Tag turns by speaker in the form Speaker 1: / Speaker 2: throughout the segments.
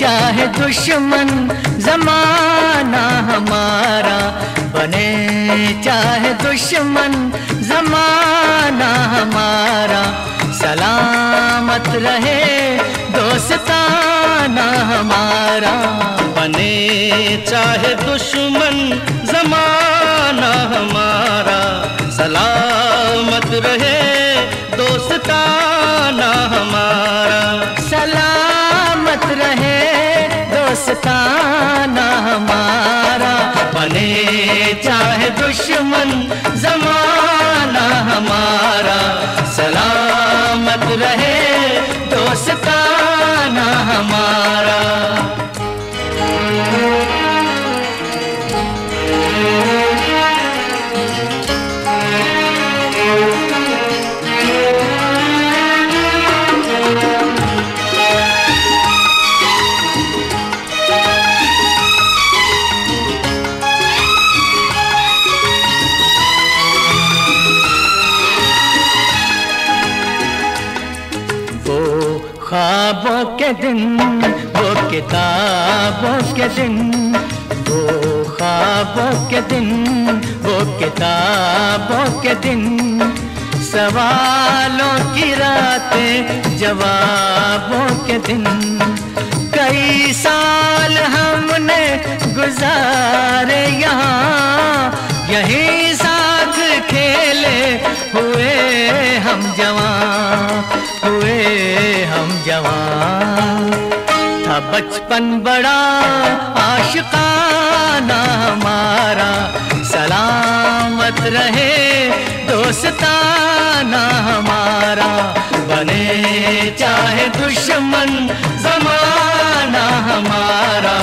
Speaker 1: चाहे दुश्मन जमाना हमारा बने, चाहे दुश्मन जमाना हमारा। सलामत रहे दोस्ताना हमारा।
Speaker 2: बने, चाहे दुश्मन जमाना
Speaker 1: दोस्ताना हमारा। बने चाहे दुश्मन जमाना ख्वाबों के दिन, वो किताबों के दिन, वो ख्वाबों के दिन, वो किताबों के दिन। सवालों की रातें जवाबों के दिन। कई साल हमने गुजारे यहाँ, यही साथ खेले हुए हम जवान, हुए जवान था बचपन बड़ा आशिकाना हमारा। सलामत रहे दोस्ताना हमारा। बने चाहे दुश्मन जमाना हमारा।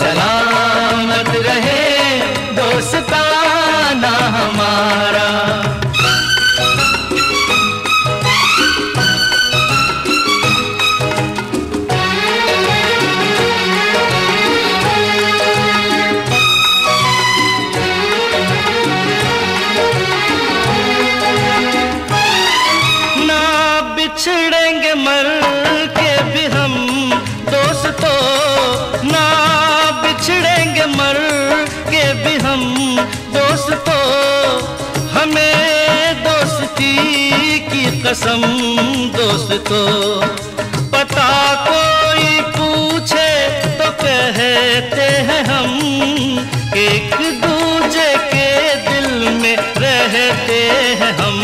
Speaker 1: सलामत रहे दोस्ताना हमारा।
Speaker 2: कसम दोस्तों पता कोई पूछे तो कहते हैं हम, एक दूजे के दिल में रहते हैं हम,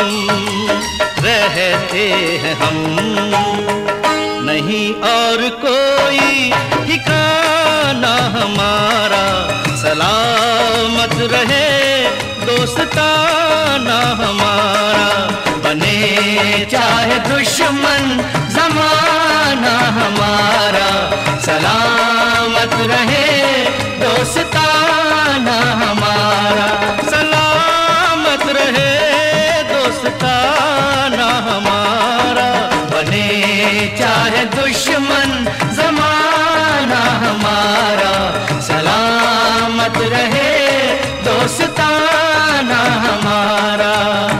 Speaker 2: रहते हैं हम। नहीं और कोई ठिकाना हमारा, सलामत रहे दोस्ताना हमारा।
Speaker 1: चाहे दुश्मन जमाना हमारा। सलामत रहे दोस्ताना हमारा।
Speaker 2: सलामत रहे दोस्ताना हमारा।
Speaker 1: बने चाहे दुश्मन जमाना हमारा। सलामत रहे दोस्ताना हमारा।